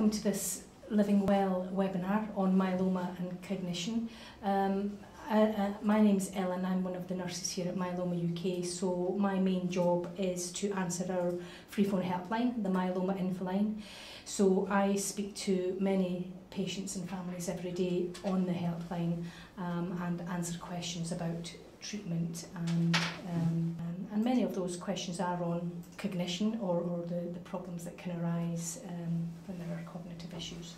welcome to this Living Well webinar on myeloma and cognition. Um, uh, uh, my name's Ellen, I'm one of the nurses here at Myeloma UK, so my main job is to answer our free phone helpline, the Myeloma Infoline. So I speak to many patients and families every day on the helpline um, and answer questions about treatment and, um, and, and many of those questions are on cognition or, or the, the problems that can arise um, when there are cognitive issues.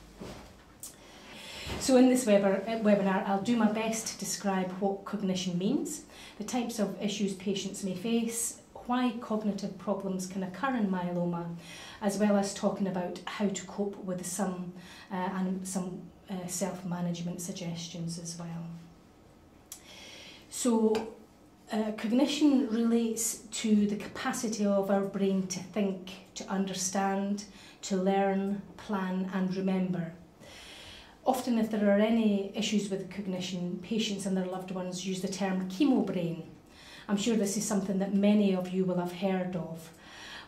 So in this webinar, uh, webinar, I'll do my best to describe what cognition means, the types of issues patients may face, why cognitive problems can occur in myeloma, as well as talking about how to cope with some uh, and some uh, self-management suggestions as well. So uh, cognition relates to the capacity of our brain to think, to understand, to learn, plan and remember. Often if there are any issues with cognition, patients and their loved ones use the term chemo brain. I'm sure this is something that many of you will have heard of.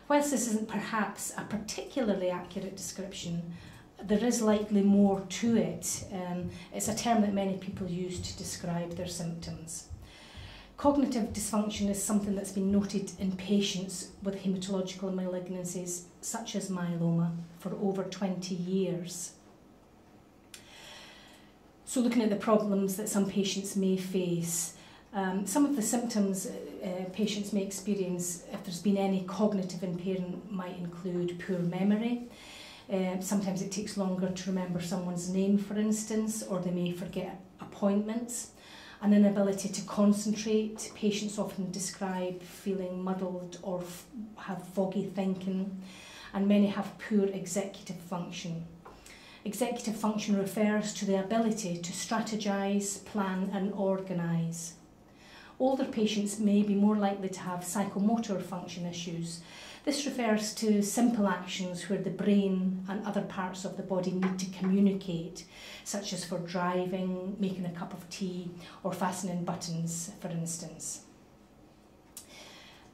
Whilst this isn't perhaps a particularly accurate description, there is likely more to it. Um, it's a term that many people use to describe their symptoms. Cognitive dysfunction is something that's been noted in patients with hematological malignancies such as myeloma for over 20 years. So looking at the problems that some patients may face, um, some of the symptoms uh, patients may experience if there's been any cognitive impairment might include poor memory. Uh, sometimes it takes longer to remember someone's name, for instance, or they may forget appointments an inability to concentrate. Patients often describe feeling muddled or have foggy thinking, and many have poor executive function. Executive function refers to the ability to strategize, plan, and organize. Older patients may be more likely to have psychomotor function issues. This refers to simple actions where the brain and other parts of the body need to communicate, such as for driving, making a cup of tea, or fastening buttons, for instance.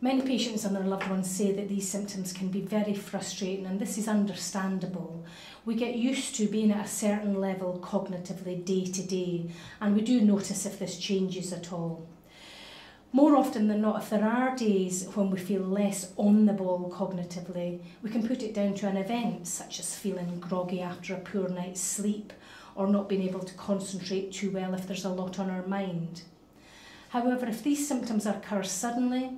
Many patients and their loved ones say that these symptoms can be very frustrating and this is understandable. We get used to being at a certain level cognitively day to day and we do notice if this changes at all. more often than not, if there are days when we feel less on the ball cognitively, we can put it down to an event, such as feeling groggy after a poor night's sleep or not being able to concentrate too well if there's a lot on our mind. However, if these symptoms occur suddenly,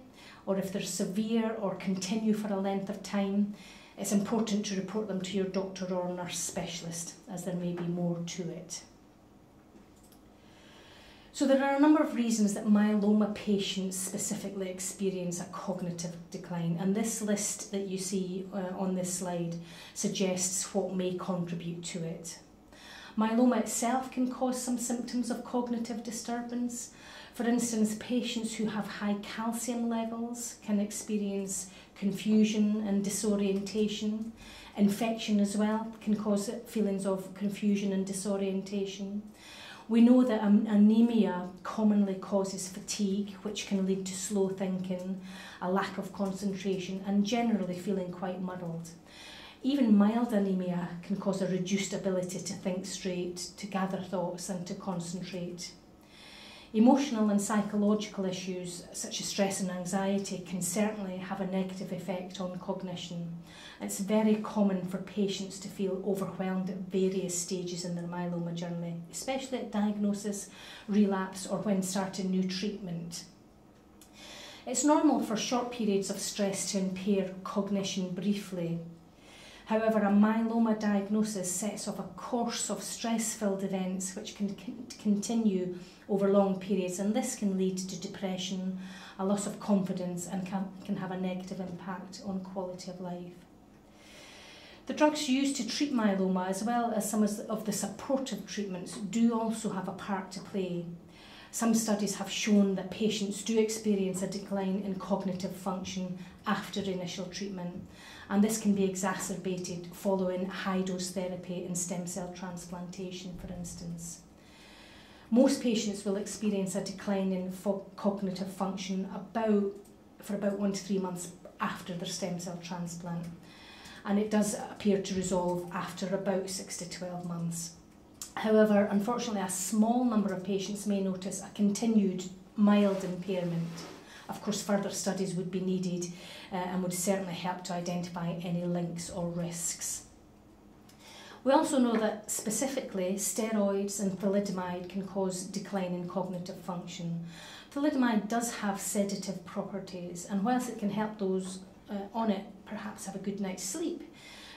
or if they're severe or continue for a length of time, it's important to report them to your doctor or nurse specialist, as there may be more to it. So there are a number of reasons that myeloma patients specifically experience a cognitive decline and this list that you see uh, on this slide suggests what may contribute to it. Myeloma itself can cause some symptoms of cognitive disturbance. For instance, patients who have high calcium levels can experience confusion and disorientation. Infection as well can cause feelings of confusion and disorientation. We know that anemia commonly causes fatigue, which can lead to slow thinking, a lack of concentration, and generally feeling quite muddled. Even mild anemia can cause a reduced ability to think straight, to gather thoughts, and to concentrate. Emotional and psychological issues such as stress and anxiety can certainly have a negative effect on cognition. It's very common for patients to feel overwhelmed at various stages in their myeloma journey, especially at diagnosis, relapse or when starting new treatment. It's normal for short periods of stress to impair cognition briefly, However, a myeloma diagnosis sets off a course of stress-filled events which can continue over long periods and this can lead to depression, a loss of confidence and can, can have a negative impact on quality of life. The drugs used to treat myeloma, as well as some of the supportive treatments, do also have a part to play. Some studies have shown that patients do experience a decline in cognitive function after initial treatment, and this can be exacerbated following high dose therapy and stem cell transplantation, for instance. Most patients will experience a decline in cognitive function about for about one to three months after their stem cell transplant. and it does appear to resolve after about 6 to 12 months. However, unfortunately, a small number of patients may notice a continued mild impairment. Of course, further studies would be needed uh, and would certainly help to identify any links or risks. We also know that specifically steroids and thalidomide can cause decline in cognitive function. Thalidomide does have sedative properties, and whilst it can help those uh, on it perhaps have a good night's sleep,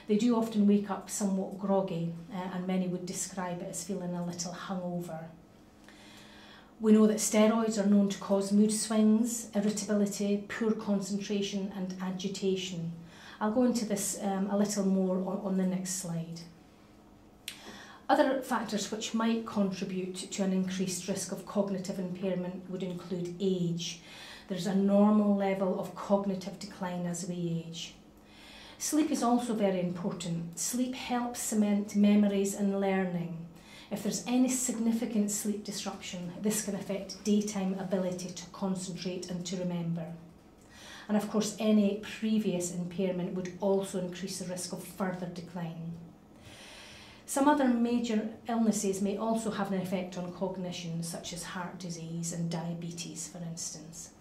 they do often wake up somewhat groggy, uh, and many would describe it as feeling a little hungover. We know that steroids are known to cause mood swings, irritability, poor concentration, and agitation. I'll go into this um, a little more on, on the next slide. Other factors which might contribute to an increased risk of cognitive impairment would include age. There's a normal level of cognitive decline as we age. Sleep is also very important. Sleep helps cement memories and learning. If there's any significant sleep disruption, this can affect daytime ability to concentrate and to remember. And of course, any previous impairment would also increase the risk of further decline. Some other major illnesses may also have an effect on cognition, such as heart disease and diabetes, for instance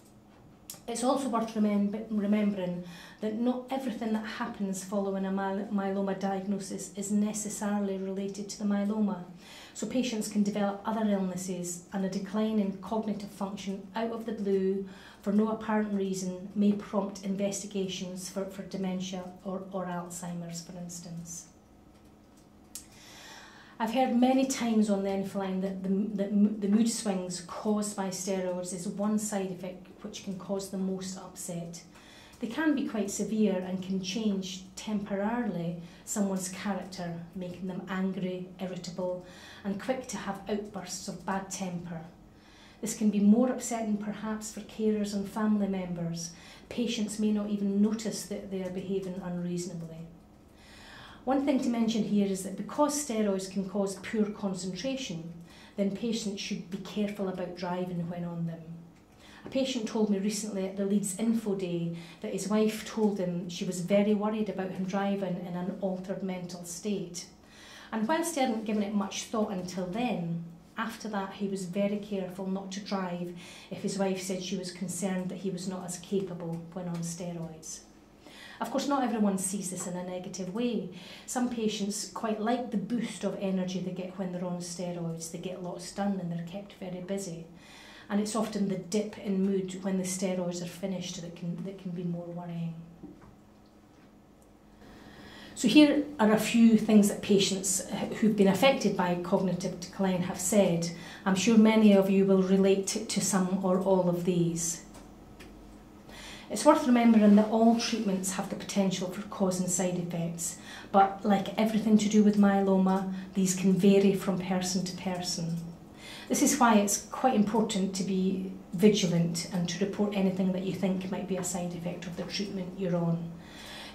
it's also worth remem remembering that not everything that happens following a myeloma diagnosis is necessarily related to the myeloma. So patients can develop other illnesses and a decline in cognitive function out of the blue for no apparent reason may prompt investigations for, for dementia or, or Alzheimer's, for instance. I've heard many times on the Infoline that the, that the mood swings caused by steroids is one side effect which can cause the most upset. They can be quite severe and can change temporarily someone's character, making them angry, irritable, and quick to have outbursts of bad temper. This can be more upsetting perhaps for carers and family members. Patients may not even notice that they are behaving unreasonably. One thing to mention here is that because steroids can cause poor concentration, then patients should be careful about driving when on them. A patient told me recently at the Leeds Info Day that his wife told him she was very worried about him driving in an altered mental state. And whilst he hadn't given it much thought until then, after that he was very careful not to drive if his wife said she was concerned that he was not as capable when on steroids. Of course, not everyone sees this in a negative way. Some patients quite like the boost of energy they get when they're on steroids. They get lots done and they're kept very busy. And it's often the dip in mood when the steroids are finished that can, that can be more worrying. So here are a few things that patients who've been affected by cognitive decline have said. I'm sure many of you will relate to, to some or all of these. It's worth remembering that all treatments have the potential for causing side effects, but like everything to do with myeloma, these can vary from person to person. This is why it's quite important to be vigilant and to report anything that you think might be a side effect of the treatment you're on.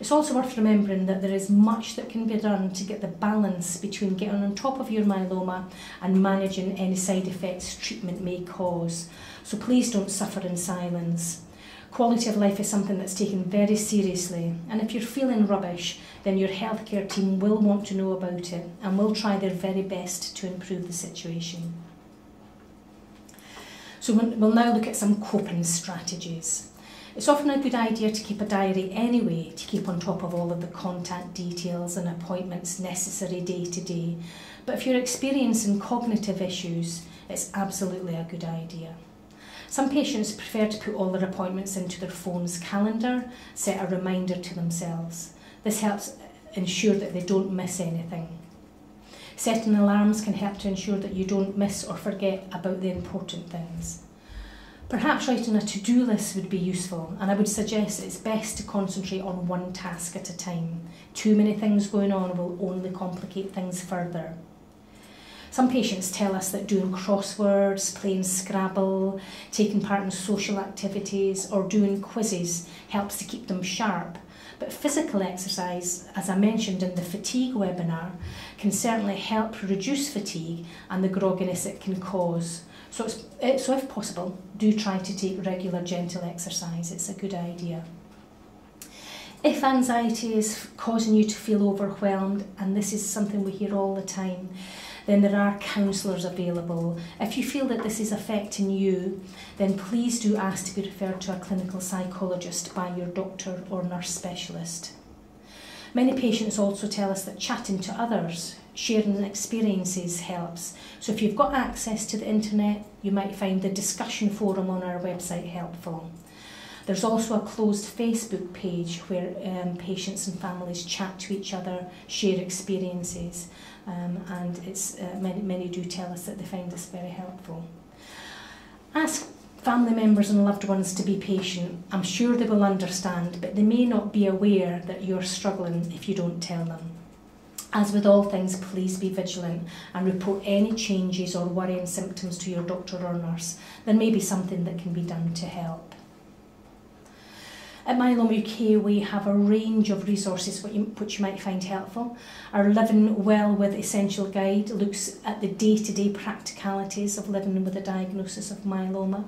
It's also worth remembering that there is much that can be done to get the balance between getting on top of your myeloma and managing any side effects treatment may cause. So please don't suffer in silence. Quality of life is something that's taken very seriously, and if you're feeling rubbish, then your healthcare team will want to know about it and will try their very best to improve the situation. So we'll now look at some coping strategies. It's often a good idea to keep a diary anyway to keep on top of all of the contact details and appointments necessary day to day. But if you're experiencing cognitive issues, it's absolutely a good idea. Some patients prefer to put all their appointments into their phone's calendar, set a reminder to themselves. This helps ensure that they don't miss anything. Setting alarms can help to ensure that you don't miss or forget about the important things. Perhaps writing a to-do list would be useful and I would suggest it's best to concentrate on one task at a time. Too many things going on will only complicate things further. Some patients tell us that doing crosswords, playing Scrabble, taking part in social activities or doing quizzes helps to keep them sharp. But physical exercise, as I mentioned in the fatigue webinar, can certainly help reduce fatigue and the grogginess it can cause. So, it's, eh, so if possible, do try to take regular gentle exercise. It's a good idea. If anxiety is causing you to feel overwhelmed, and this is something we hear all the time, then there are counsellors available. If you feel that this is affecting you, then please do ask to be referred to a clinical psychologist by your doctor or nurse specialist. Many patients also tell us that chatting to others, sharing experiences helps. So if you've got access to the internet, you might find the discussion forum on our website helpful. There's also a closed Facebook page where um, patients and families chat to each other, share experiences, um, and it's uh, many, many do tell us that they find this very helpful. Ask family members and loved ones to be patient. I'm sure they will understand, but they may not be aware that you're struggling if you don't tell them. As with all things, please be vigilant and report any changes or worrying symptoms to your doctor or nurse. There may be something that can be done to help. At Myeloma UK, we have a range of resources which you, which you might find helpful. Our Living Well with Essential Guide looks at the day-to-day -day practicalities of living with a diagnosis of myeloma.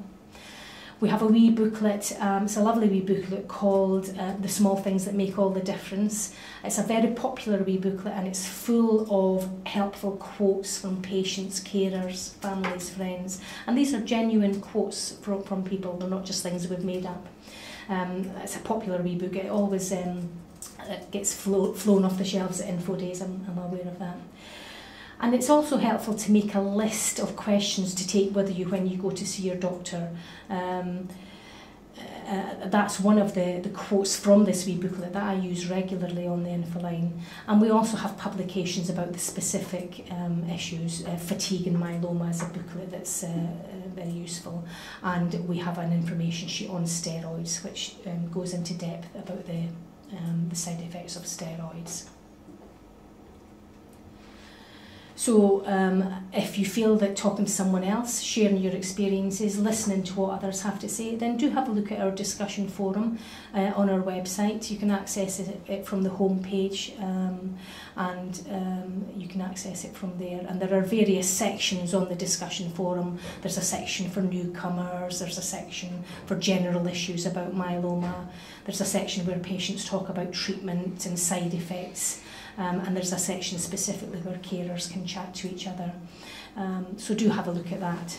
We have a wee booklet, um, it's a lovely wee booklet called uh, The Small Things That Make All the Difference. It's a very popular wee booklet and it's full of helpful quotes from patients, carers, families, friends. And these are genuine quotes from, from people, they're not just things we've made up. Um, it's a popular wee book. It always um, it gets flo flown off the shelves at info days. I'm, I'm aware of that. And it's also helpful to make a list of questions to take with you when you go to see your doctor. Um, Uh, uh, that's one of the, the quotes from this wee booklet that I use regularly on the InfoLine. And we also have publications about the specific um, issues, uh, fatigue and myeloma is a booklet that's uh, uh, very useful. And we have an information sheet on steroids, which um, goes into depth about the, um, the side effects of steroids. So um, if you feel that talking to someone else, sharing your experiences, listening to what others have to say, then do have a look at our discussion forum uh, on our website. You can access it, it from the home page um, and um, you can access it from there. And there are various sections on the discussion forum. There's a section for newcomers, there's a section for general issues about myeloma, there's a section where patients talk about treatment and side effects um, and there's a section specifically where carers can chat to each other. Um, so do have a look at that.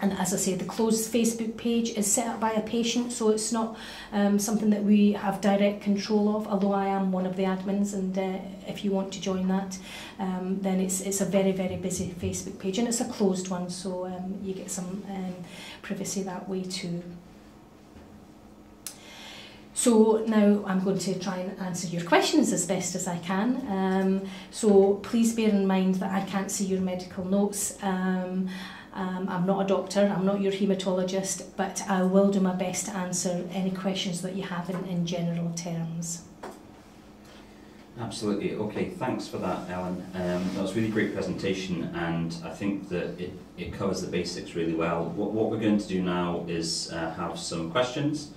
And as I say, the closed Facebook page is set up by a patient, so it's not um, something that we have direct control of, although I am one of the admins, and uh, if you want to join that, um, then it's, it's a very, very busy Facebook page, and it's a closed one, so um, you get some um, privacy that way too. So now I'm going to try and answer your questions as best as I can. Um, so please bear in mind that I can't see your medical notes. Um, um, I'm not a doctor, I'm not your haematologist, but I will do my best to answer any questions that you have in, in general terms. Absolutely. Okay, thanks for that, Ellen. Um, that was a really great presentation, and I think that it, it covers the basics really well. What, what we're going to do now is uh, have some questions.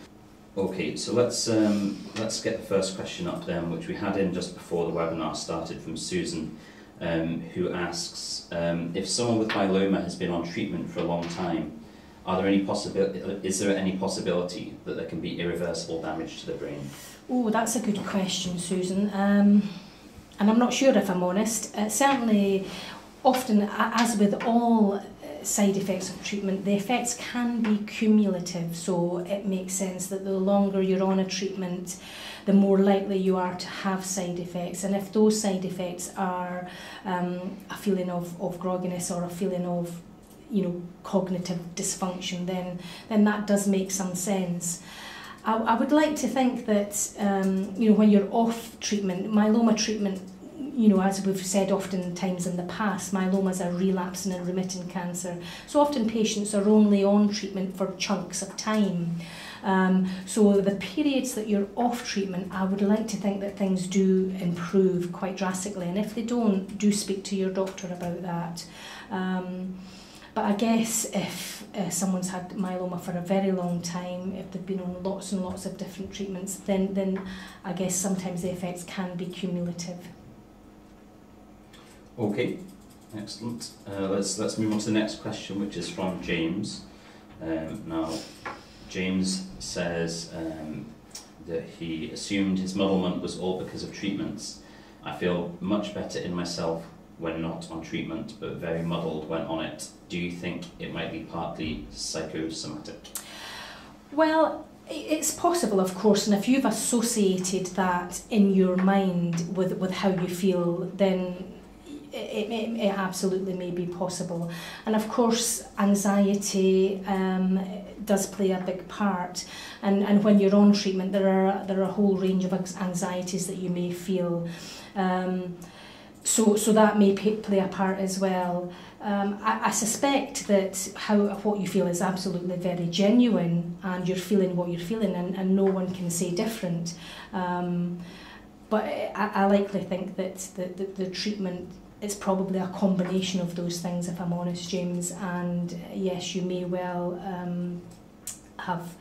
Okay, so let's um, let's get the first question up then, which we had in just before the webinar started from Susan, um, who asks um, if someone with myeloma has been on treatment for a long time, are there any? Is there any possibility that there can be irreversible damage to the brain? Oh, that's a good question, Susan. Um, and I'm not sure if I'm honest. Uh, certainly, often, as with all side effects of treatment, the effects can be cumulative, so it makes sense that the longer you're on a treatment, the more likely you are to have side effects. And if those side effects are um, a feeling of, of grogginess or a feeling of you know, cognitive dysfunction, then, then that does make some sense. I, I would like to think that, um, you know, when you're off treatment, myeloma treatment you know, as we've said often times in the past, myelomas a relapsing and remitting cancer. So often patients are only on treatment for chunks of time. Um, so the periods that you're off treatment, I would like to think that things do improve quite drastically. And if they don't, do speak to your doctor about that. Um, But I guess if uh, someone's had myeloma for a very long time, if they've been on lots and lots of different treatments, then, then I guess sometimes the effects can be cumulative. Okay, excellent. Uh, let's let's move on to the next question, which is from James. Um, now, James says um, that he assumed his muddlement was all because of treatments. I feel much better in myself when not on treatment, but very muddled when on it. Do you think it might be partly psychosomatic? Well, it's possible, of course, and if you've associated that in your mind with, with how you feel, then it, it, it absolutely may be possible. And of course, anxiety um, does play a big part. And, and when you're on treatment, there are, there are a whole range of anxieties that you may feel. Um, so, so that may play a part as well. Um, I, I suspect that how what you feel is absolutely very genuine, and you're feeling what you're feeling, and, and no one can say different. Um, but I, I likely think that the, the, the treatment it's probably a combination of those things, if I'm honest, James. And yes, you may well um, have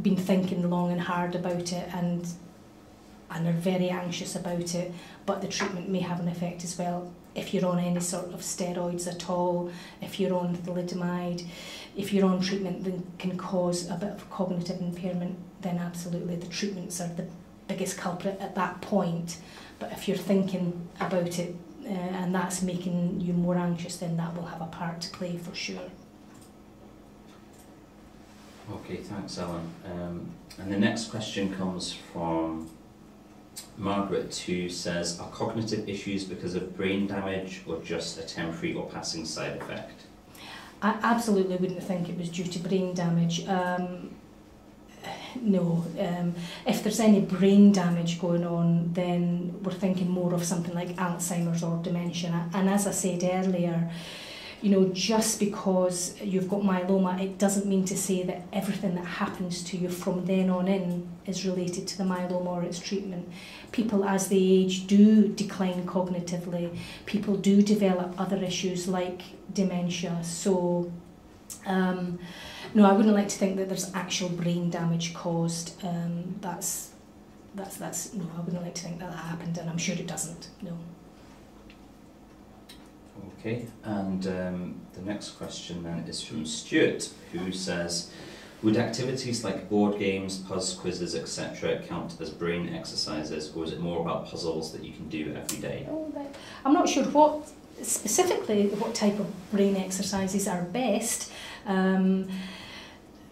been thinking long and hard about it and and are very anxious about it, but the treatment may have an effect as well. If you're on any sort of steroids at all, if you're on thalidomide, if you're on treatment that can cause a bit of cognitive impairment, then absolutely the treatments are the biggest culprit at that point. But if you're thinking about it uh, and that's making you more anxious, then that will have a part to play for sure. Okay, thanks, Ellen. Um, and the next question comes from Margaret, who says, Are cognitive issues because of brain damage or just a temporary or passing side effect? I absolutely wouldn't think it was due to brain damage. Um, no. Um, if there's any brain damage going on, then we're thinking more of something like Alzheimer's or dementia. And as I said earlier, you know, just because you've got myeloma, it doesn't mean to say that everything that happens to you from then on in is related to the myeloma or its treatment. People, as they age, do decline cognitively. People do develop other issues like dementia. So, um, no, I wouldn't like to think that there's actual brain damage caused. Um, that's that's that's no, I wouldn't like to think that that happened, and I'm sure it doesn't. No. Okay, and um, the next question then is from Stuart, who says, would activities like board games, puzzle quizzes, etc., count as brain exercises, or is it more about puzzles that you can do every day? Oh, I'm not sure what specifically what type of brain exercises are best. Um,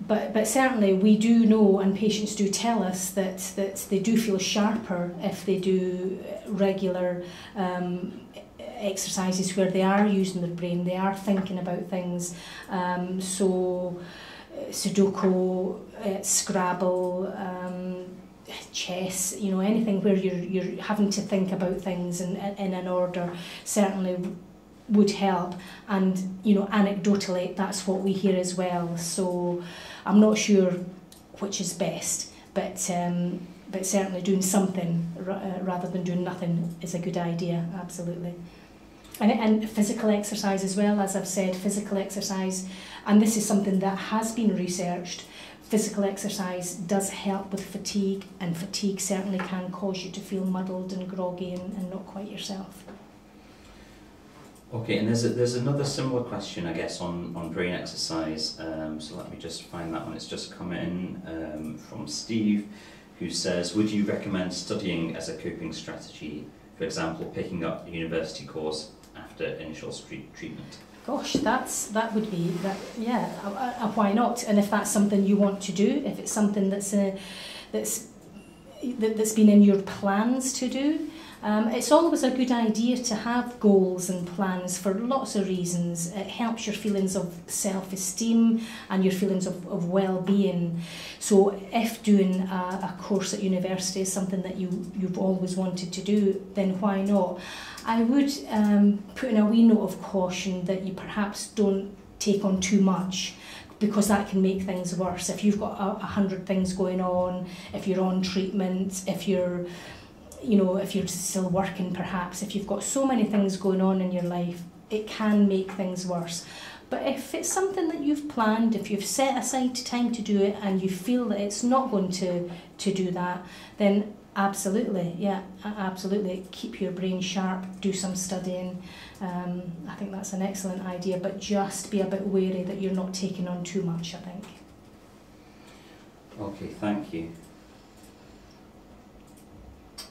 but, but certainly we do know and patients do tell us that, that they do feel sharper if they do regular um, exercises where they are using their brain, they are thinking about things. Um, so uh, Sudoku, uh, Scrabble, um, chess, you know, anything where you're, you're having to think about things in, in an order certainly would help. And, you know, anecdotally, that's what we hear as well. So I'm not sure which is best, but um, but certainly doing something uh, rather than doing nothing is a good idea, absolutely. And, and physical exercise as well, as I've said, physical exercise, and this is something that has been researched. Physical exercise does help with fatigue, and fatigue certainly can cause you to feel muddled and groggy and, and not quite yourself. Okay, and there's a, there's another similar question, I guess, on, on brain exercise. Um, so let me just find that one. It's just come in um, from Steve, who says, would you recommend studying as a coping strategy, for example, picking up a university course after initial street treatment? Gosh, that's that would be that. Yeah, uh, uh, why not? And if that's something you want to do, if it's something that's a, uh, that's that, that's been in your plans to do, Um, it's always a good idea to have goals and plans for lots of reasons. It helps your feelings of self-esteem and your feelings of, of well-being. So if doing a, a course at university is something that you, you've always wanted to do, then why not? I would um, put in a wee note of caution that you perhaps don't take on too much because that can make things worse. If you've got a, a hundred things going on, if you're on treatment, if you're you know, if you're still working perhaps, if you've got so many things going on in your life, it can make things worse. But if it's something that you've planned, if you've set aside time to do it and you feel that it's not going to, to do that, then absolutely, yeah, absolutely. Keep your brain sharp, do some studying. Um, I think that's an excellent idea, but just be a bit wary that you're not taking on too much, I think. Okay, thank you.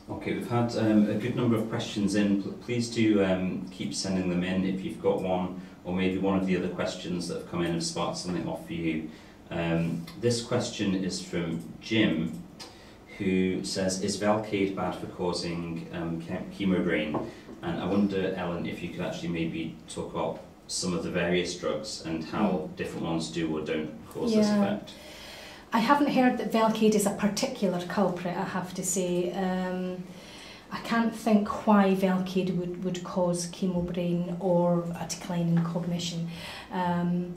Okay, we've had um, a good number of questions in. Please do um, keep sending them in if you've got one, or maybe one of the other questions that have come in have sparked something off for you. Um, this question is from Jim, who says, is Velcade bad for causing um, chemo brain? And I wonder, Ellen, if you could actually maybe talk about some of the various drugs and how mm. different ones do or don't cause yeah. this effect. I haven't heard that Velcade is a particular culprit, I have to say. Um, I can't think why Velcade would, would cause chemobrain or a decline in cognition. Um,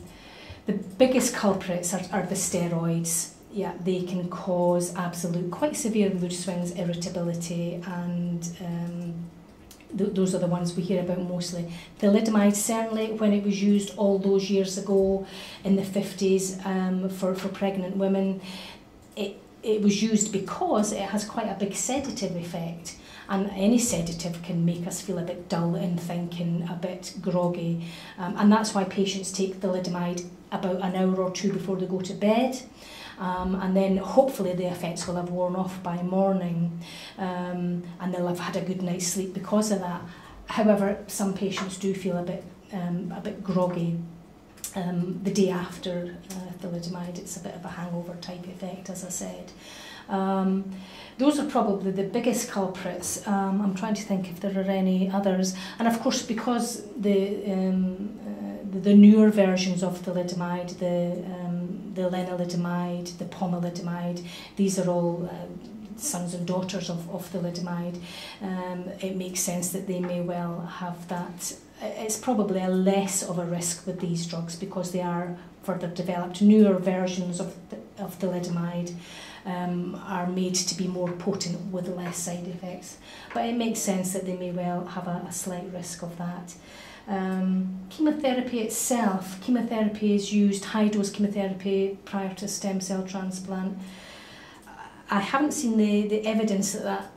the biggest culprits are, are the steroids. Yeah, they can cause absolute, quite severe mood swings, irritability, and um, th those are the ones we hear about mostly. Thalidomide, certainly when it was used all those years ago in the 50s um, for, for pregnant women, it, it was used because it has quite a big sedative effect. And any sedative can make us feel a bit dull in thinking a bit groggy. Um, and that's why patients take thalidomide about an hour or two before they go to bed. Um, and then hopefully the effects will have worn off by morning um, and they'll have had a good night's sleep because of that. However, some patients do feel a bit, um, a bit groggy um, the day after uh, thalidomide. It's a bit of a hangover type effect, as I said. Um, those are probably the biggest culprits. Um, I'm trying to think if there are any others. And of course, because the um, uh, the, the newer versions of thalidomide, the um, the lenalidomide, the pomalidomide, these are all uh, sons and daughters of, of thalidomide. Um, it makes sense that they may well have that. It's probably a less of a risk with these drugs because they are further developed, newer versions of, the, of thalidomide um, are made to be more potent with less side effects. But it makes sense that they may well have a, a slight risk of that. Um, chemotherapy itself, chemotherapy is used, high dose chemotherapy prior to stem cell transplant. I haven't seen the, the evidence that that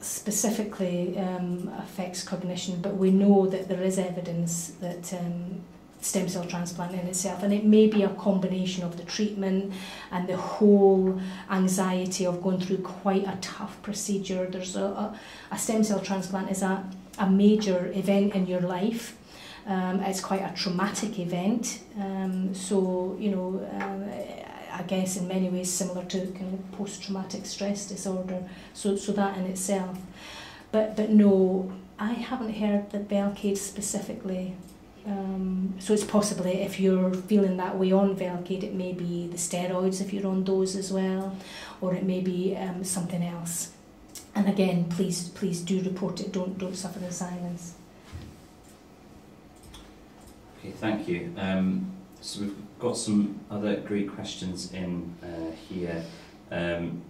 specifically um, affects cognition, but we know that there is evidence that um, stem cell transplant in itself and it may be a combination of the treatment and the whole anxiety of going through quite a tough procedure there's a, a, a stem cell transplant is a, a major event in your life. Um, it's quite a traumatic event. Um, so you know uh, I guess in many ways similar to kind of post-traumatic stress disorder. So, so that in itself. But but no I haven't heard that Velcade specifically Um, so it's possibly if you're feeling that way on Velcade, it may be the steroids if you're on those as well, or it may be um, something else. And again, please please do report it. Don't don't suffer in silence. Okay, thank you. Um, so we've got some other great questions in uh, here. Um,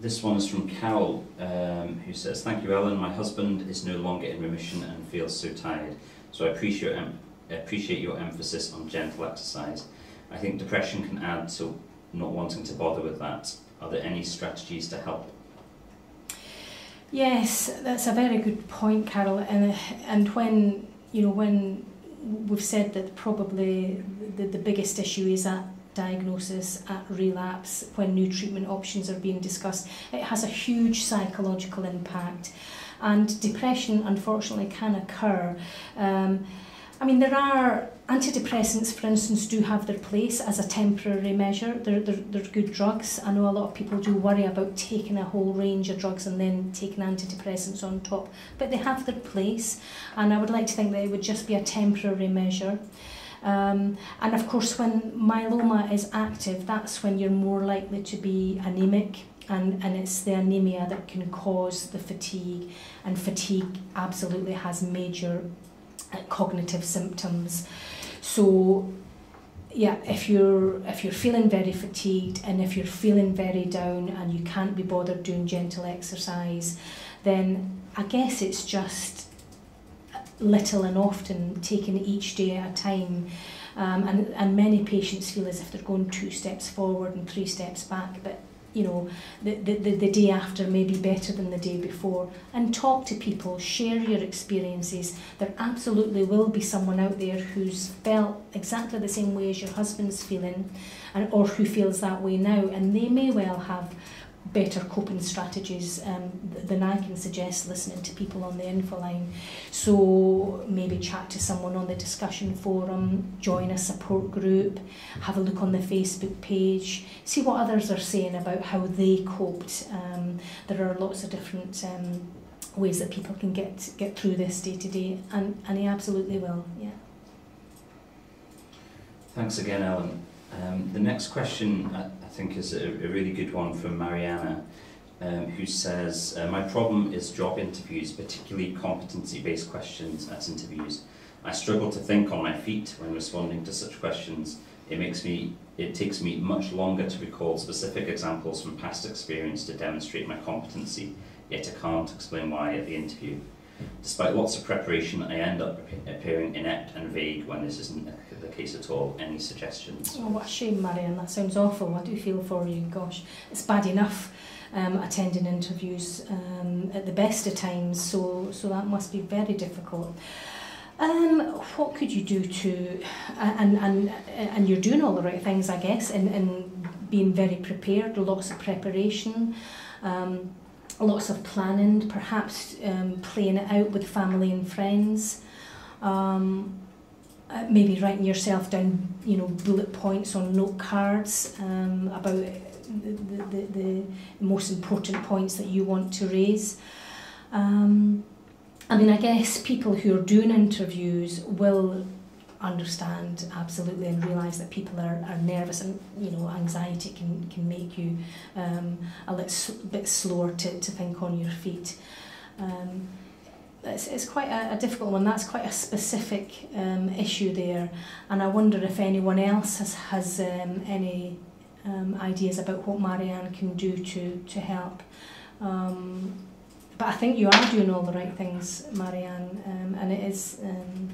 this one is from Carol, um, who says, Thank you, Ellen. My husband is no longer in remission and feels so tired. So I appreciate, appreciate your emphasis on gentle exercise. I think depression can add to not wanting to bother with that. Are there any strategies to help? Yes, that's a very good point, Carol. And and when you know when we've said that probably the, the biggest issue is at diagnosis, at relapse, when new treatment options are being discussed, it has a huge psychological impact. and depression unfortunately can occur. Um, I mean, there are antidepressants, for instance, do have their place as a temporary measure. They're, they're, they're good drugs. I know a lot of people do worry about taking a whole range of drugs and then taking antidepressants on top, but they have their place, and I would like to think that it would just be a temporary measure. Um, and of course, when myeloma is active, that's when you're more likely to be anemic, and, and it's the anemia that can cause the fatigue and fatigue absolutely has major uh, cognitive symptoms so yeah if you're if you're feeling very fatigued and if you're feeling very down and you can't be bothered doing gentle exercise then I guess it's just little and often taken each day at a time. Um, and, and many patients feel as if they're going two steps forward and three steps back but you know, the, the, the, day after may be better than the day before. And talk to people, share your experiences. There absolutely will be someone out there who's felt exactly the same way as your husband's feeling and, or who feels that way now. And they may well have better coping strategies um, than I can suggest listening to people on the info line. So maybe chat to someone on the discussion forum, join a support group, have a look on the Facebook page, see what others are saying about how they coped. Um, there are lots of different um, ways that people can get get through this day to day, and and he absolutely will. Yeah. Thanks again, Ellen. Um, the next question I think is a, a really good one from Mariana, um, who says, uh, My problem is job interviews, particularly competency based questions at interviews. I struggle to think on my feet when responding to such questions. It makes me it takes me much longer to recall specific examples from past experience to demonstrate my competency, yet I can't explain why at the interview. Despite lots of preparation, I end up appearing inept and vague when this isn't case at all. Any suggestions? Oh, what a shame, Marian. That sounds awful. I do feel for you. Gosh, it's bad enough um, attending interviews um, at the best of times, so, so that must be very difficult. Um, what could you do to, and, and, and you're doing all the right things, I guess, and, and being very prepared, lots of preparation. Um, lots of planning, perhaps um, playing it out with family and friends. Um, uh, maybe writing yourself down, you know, bullet points on note cards um, about the, the, the most important points that you want to raise. Um, I mean, I guess people who are doing interviews will understand absolutely and realise that people are, are nervous and you know anxiety can, can make you um, a little bit slower to, to think on your feet. Um, it's, it's quite a, a difficult one. That's quite a specific um, issue there, and I wonder if anyone else has has um, any um, ideas about what Marianne can do to to help. Um, but I think you are doing all the right things, Marianne, um, and it is. Um,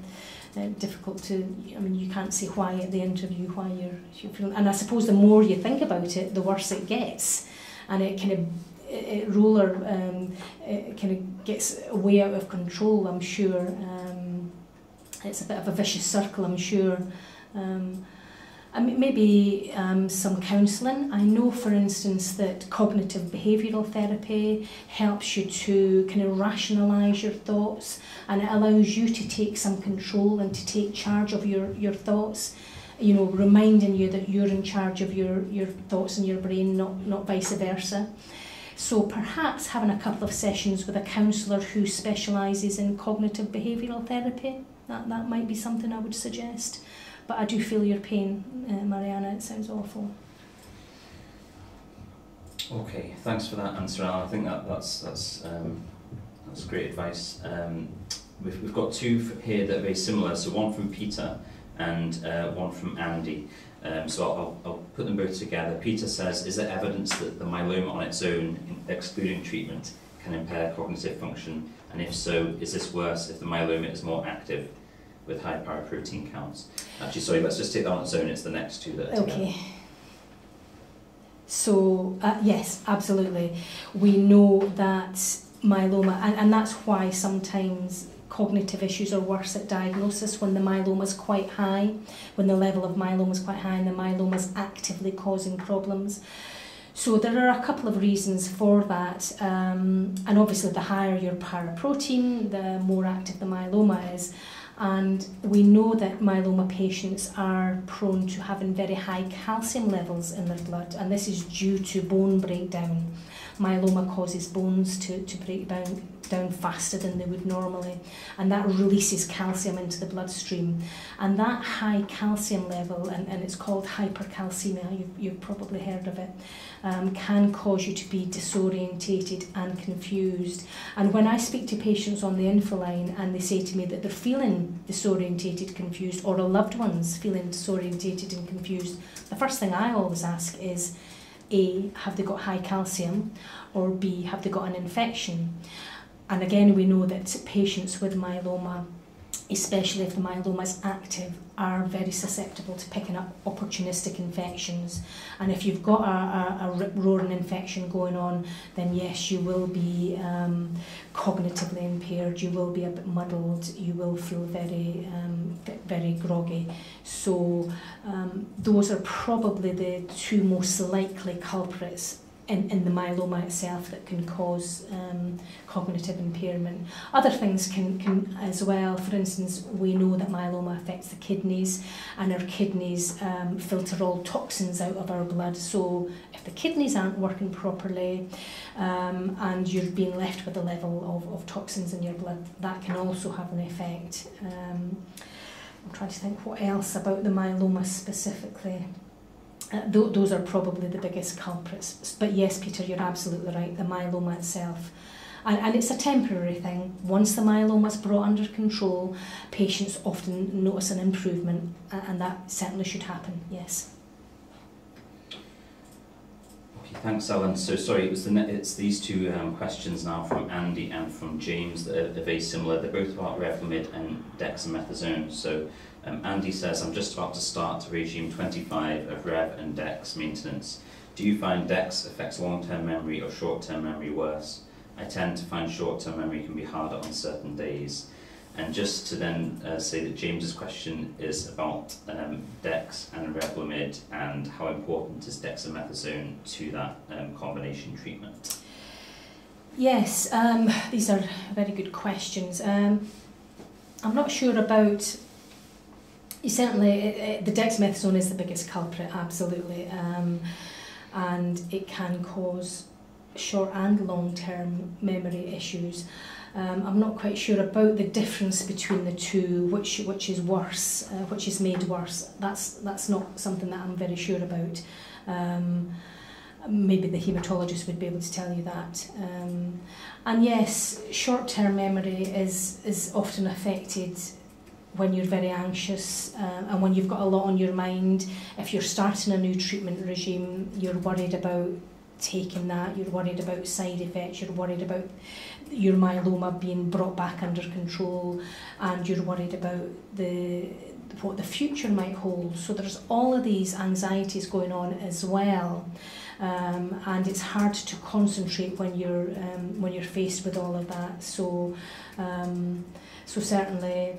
uh, difficult to, I mean, you can't see why at the interview, why you're, you're feeling, and I suppose the more you think about it, the worse it gets, and it kind of, roller, um, it kind of gets way out of control, I'm sure. Um, it's a bit of a vicious circle, I'm sure. Um, I mean, maybe um, some counselling. I know, for instance, that cognitive behavioural therapy helps you to kind of rationalise your thoughts and it allows you to take some control and to take charge of your, your thoughts. You know, reminding you that you're in charge of your, your thoughts and your brain, not, not vice versa. So perhaps having a couple of sessions with a counsellor who specialises in cognitive behavioural therapy, that, that might be something I would suggest. But I do feel your pain, uh, Mariana. It sounds awful. Okay, thanks for that answer, Ellen. I think that that's that's um, that's great advice. Um, we've we've got two here that are very similar. So one from Peter and uh, one from Andy. Um, so I'll, I'll put them both together. Peter says, is there evidence that the myeloma on its own, excluding treatment, can impair cognitive function? And if so, is this worse if the myeloma is more active? with high paraprotein counts. Actually, sorry, let's just take that on its own. It's the next two that Okay. Together. So, uh, yes, absolutely. We know that myeloma, and, and that's why sometimes cognitive issues are worse at diagnosis when the myeloma is quite high, when the level of myeloma is quite high and the myeloma is actively causing problems. So there are a couple of reasons for that, um, and obviously the higher your paraprotein, the more active the myeloma is. And we know that myeloma patients are prone to having very high calcium levels in their blood, and this is due to bone breakdown. Myeloma causes bones to, to break down, down faster than they would normally, and that releases calcium into the bloodstream. And that high calcium level, and, and it's called hypercalcemia, you've, you've probably heard of it, um, can cause you to be disorientated and confused. And when I speak to patients on the info line and they say to me that they're feeling disorientated, confused, or a loved one's feeling disorientated and confused, the first thing I always ask is, A, have they got high calcium? Or B, have they got an infection? And again, we know that patients with myeloma especially if the myeloma's active, are very susceptible to picking up opportunistic infections. And if you've got a, a, a rip-roaring infection going on, then yes, you will be um, cognitively impaired, you will be a bit muddled, you will feel very, um, very groggy. So um, those are probably the two most likely culprits in, in the myeloma itself that can cause um, cognitive impairment. Other things can, can as well, for instance, we know that myeloma affects the kidneys and our kidneys um, filter all toxins out of our blood. So if the kidneys aren't working properly um, and you've been left with a level of, of toxins in your blood, that can also have an effect. Um, I'm trying to think what else about the myeloma specifically. Uh, th those are probably the biggest culprits. But yes, Peter, you're absolutely right. The myeloma itself. And, and it's a temporary thing. Once the myeloma is brought under control, patients often notice an improvement, and that certainly should happen, yes. Okay, thanks, Ellen. So sorry, it was the it's these two um, questions now from Andy and from James that are, are very similar. They're both about Revlimid and dexamethasone. So um, Andy says, I'm just about to start regime 25 of Rev and Dex maintenance. Do you find Dex affects long-term memory or short-term memory worse? I tend to find short-term memory can be harder on certain days. And just to then uh, say that James's question is about um, Dex and Revlimid and how important is dexamethasone to that um, combination treatment? Yes, um, these are very good questions. Um, I'm not sure about certainly, it, it, the dexamethasone is the biggest culprit, absolutely, um, and it can cause short and long-term memory issues. Um, I'm not quite sure about the difference between the two, which which is worse, uh, which is made worse. That's that's not something that I'm very sure about. Um, maybe the haematologist would be able to tell you that. Um, and yes, short-term memory is is often affected when you're very anxious uh, and when you've got a lot on your mind. If you're starting a new treatment regime, you're worried about taking that, you're worried about side effects, you're worried about your myeloma being brought back under control, and you're worried about the what the future might hold. So there's all of these anxieties going on as well. Um, and it's hard to concentrate when you're um, when you're faced with all of that. So um, so certainly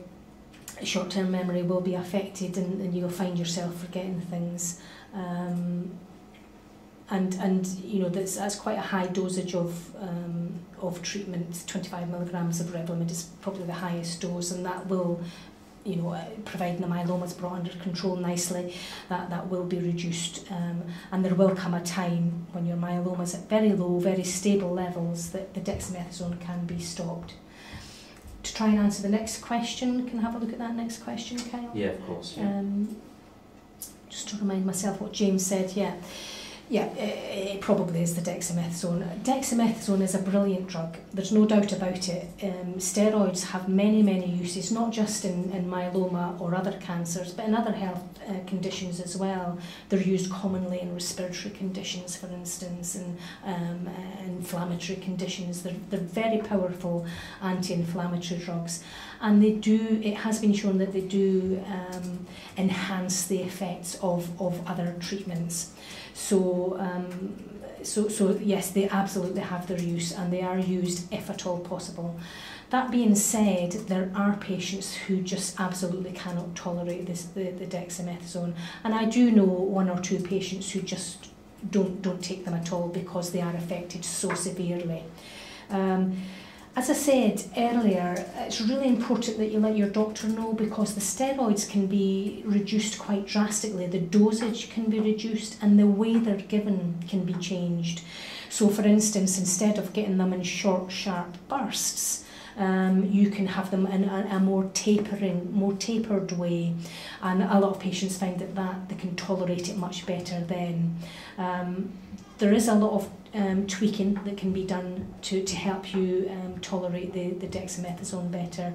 short-term memory will be affected and, and you'll find yourself forgetting things. Um, and, and you know, that's, that's quite a high dosage of, um, of treatment. 25 milligrams of Revlimid is probably the highest dose and that will you know, uh, providing the myeloma is brought under control nicely, that, that will be reduced. Um, and there will come a time when your myeloma is at very low, very stable levels that the dexamethasone can be stopped. To try and answer the next question, can have a look at that next question, Kyle? Yeah, of course. Yeah. Um, just to remind myself what James said, yeah. Yeah, it, it probably is the dexamethasone. Dexamethasone is a brilliant drug. There's no doubt about it. Um, steroids have many, many uses, not just in, in myeloma or other cancers, but in other health uh, conditions as well. They're used commonly in respiratory conditions, for instance, and um, uh, inflammatory conditions. They're, they're very powerful anti-inflammatory drugs. And they do, it has been shown that they do um, enhance the effects of, of other treatments. So, um, so, so yes, they absolutely have their use and they are used if at all possible. That being said, there are patients who just absolutely cannot tolerate this, the, the dexamethasone. And I do know one or two patients who just don't, don't take them at all because they are affected so severely. Um, As I said earlier, it's really important that you let your doctor know because the steroids can be reduced quite drastically. The dosage can be reduced and the way they're given can be changed. So for instance, instead of getting them in short, sharp bursts, um, you can have them in a, a more tapering, more tapered way. And a lot of patients find that, that they can tolerate it much better then. Um, there is a lot of um, tweaking that can be done to, to help you um, tolerate the, the dexamethasone better.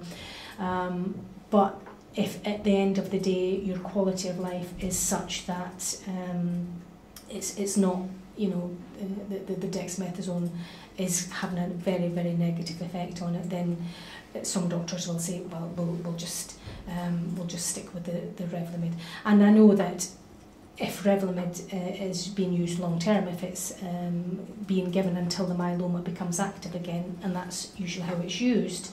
Um, but if at the end of the day your quality of life is such that um, it's, it's not, you know, the, the, the dexamethasone is having a very, very negative effect on it, then some doctors will say, well, we'll, we'll just um, we'll just stick with the, the Revlimid. And I know that if Revlimid uh, is being used long term, if it's um, being given until the myeloma becomes active again, and that's usually how it's used.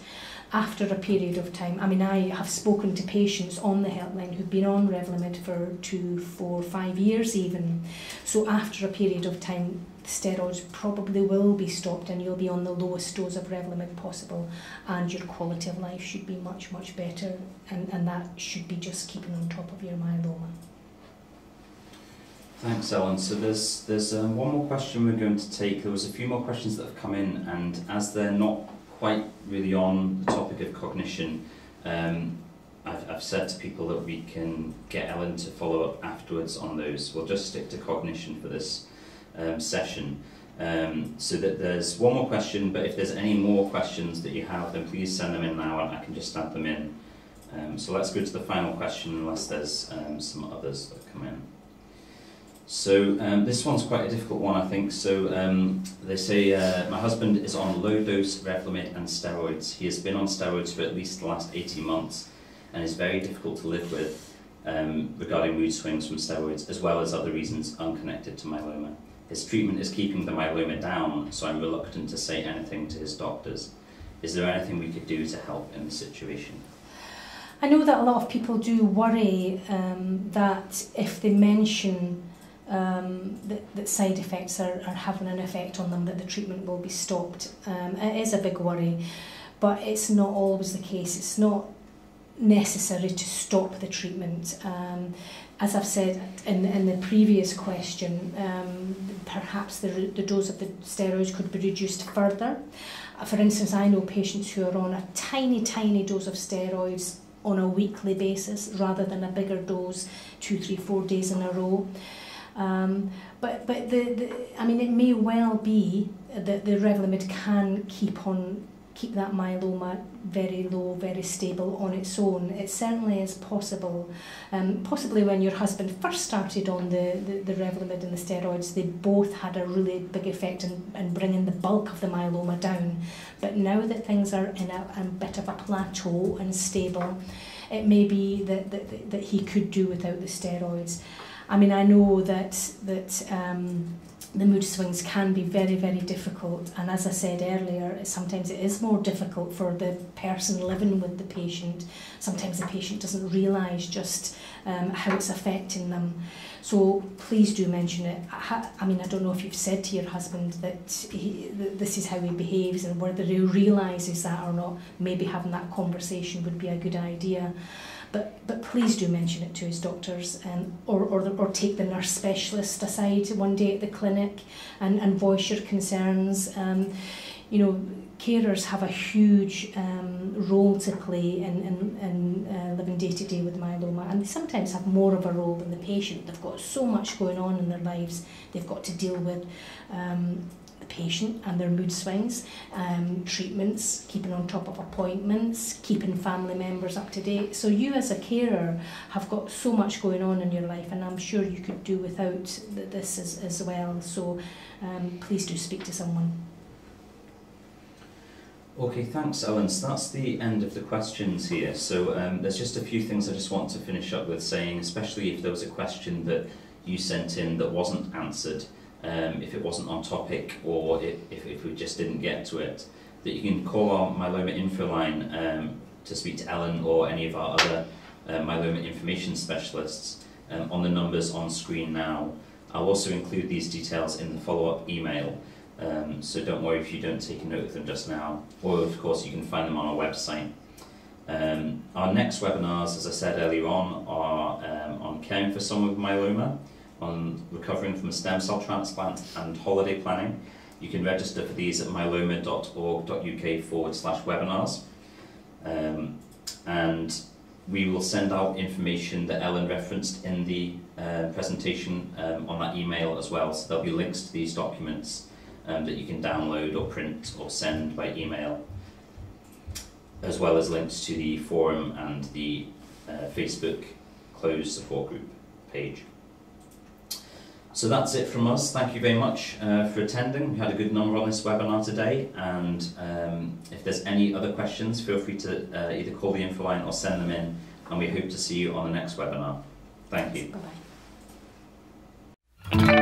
After a period of time, I mean, I have spoken to patients on the helpline who've been on Revlimid for two, four, five years even. So after a period of time, steroids probably will be stopped and you'll be on the lowest dose of Revlimid possible and your quality of life should be much, much better and, and that should be just keeping on top of your myeloma. Thanks, Ellen. So there's there's um, one more question we're going to take. There was a few more questions that have come in, and as they're not quite really on the topic of cognition, um, I've, I've said to people that we can get Ellen to follow up afterwards on those. We'll just stick to cognition for this um, session. Um, so that there's one more question, but if there's any more questions that you have, then please send them in now, and I can just add them in. Um, so let's go to the final question, unless there's um, some others that come in. So um, this one's quite a difficult one, I think. So um, they say uh, my husband is on low dose Revlimid and steroids. He has been on steroids for at least the last 18 months and is very difficult to live with um, regarding mood swings from steroids, as well as other reasons unconnected to myeloma. His treatment is keeping the myeloma down, so I'm reluctant to say anything to his doctors. Is there anything we could do to help in the situation? I know that a lot of people do worry um, that if they mention um, that, that side effects are, are having an effect on them, that the treatment will be stopped. Um, it is a big worry, but it's not always the case. It's not necessary to stop the treatment. Um, as I've said in, in the previous question, um, perhaps the, the dose of the steroids could be reduced further. Uh, for instance, I know patients who are on a tiny, tiny dose of steroids on a weekly basis rather than a bigger dose two, three, four days in a row. Um, but but the, the, I mean, it may well be that the Revlimid can keep on keep that myeloma very low, very stable on its own. It certainly is possible. Um, possibly when your husband first started on the, the, the Revlimid and the steroids, they both had a really big effect in, in bringing the bulk of the myeloma down. But now that things are in a, a bit of a plateau and stable, it may be that, that, that he could do without the steroids. I mean, I know that that um, the mood swings can be very, very difficult. And as I said earlier, sometimes it is more difficult for the person living with the patient. Sometimes the patient doesn't realise just um, how it's affecting them. So please do mention it. I mean, I don't know if you've said to your husband that he, that this is how he behaves and whether he realises that or not. Maybe having that conversation would be a good idea. But, but please do mention it to his doctors um, or, or, or take the nurse specialist aside one day at the clinic and, and voice your concerns. Um, you know, carers have a huge um, role to play in, in, in uh, living day to day with myeloma, and they sometimes have more of a role than the patient. They've got so much going on in their lives, they've got to deal with. Um, patient and their mood swings, um, treatments, keeping on top of appointments, keeping family members up to date. So you as a carer have got so much going on in your life and I'm sure you could do without this as, as well. So um, please do speak to someone. Okay, thanks, Ellen. So that's the end of the questions here. So um, there's just a few things I just want to finish up with saying, especially if there was a question that you sent in that wasn't answered um, if it wasn't on topic or if, if, if we just didn't get to it, that you can call our myeloma info line um, to speak to Ellen or any of our other uh, myeloma information specialists um, on the numbers on screen now. I'll also include these details in the follow-up email, um, so don't worry if you don't take a note of them just now, or of course you can find them on our website. Um, our next webinars, as I said earlier on, are um, on caring for someone with myeloma, on recovering from a stem cell transplant and holiday planning. You can register for these at myeloma.org.uk forward slash webinars. Um, and we will send out information that Ellen referenced in the uh, presentation um, on that email as well. So there'll be links to these documents um, that you can download or print or send by email, as well as links to the forum and the uh, Facebook closed support group page. So that's it from us. Thank you very much uh, for attending. We had a good number on this webinar today, and um, if there's any other questions, feel free to uh, either call the info line or send them in, and we hope to see you on the next webinar. Thank you. Bye-bye.